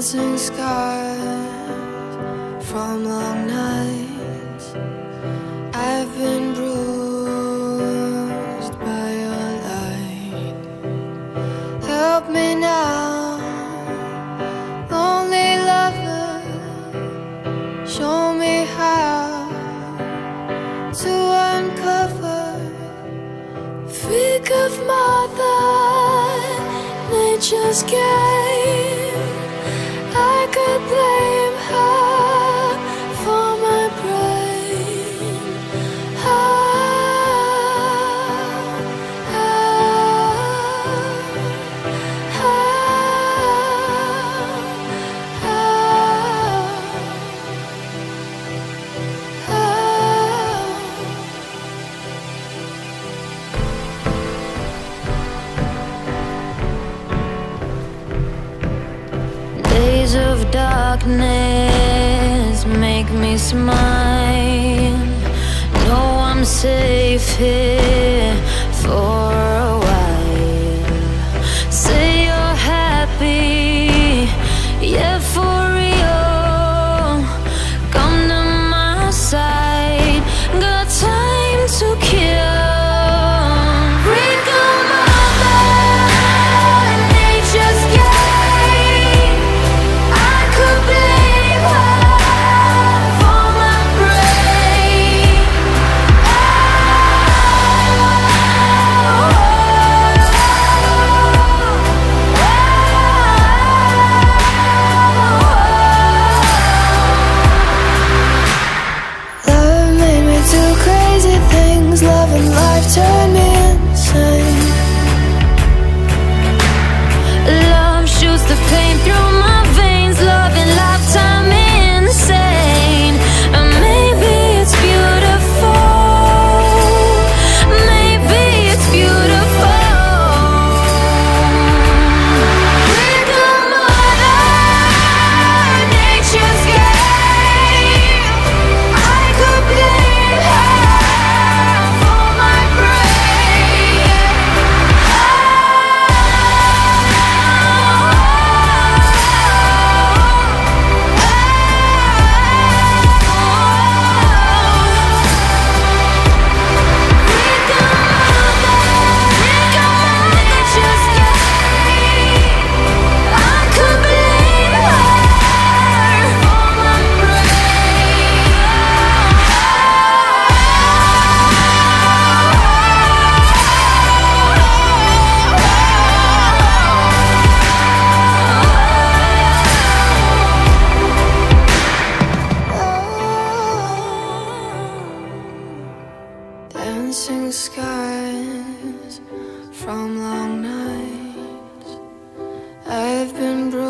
dancing scars from long nights. I've been bruised by your light. Help me now, lonely lover. Show me how to uncover. Freak of mother, nature's game. Darkness make me smile. Know I'm safe here crazy things. Love and life turn me Dancing skies from long nights. I've been broken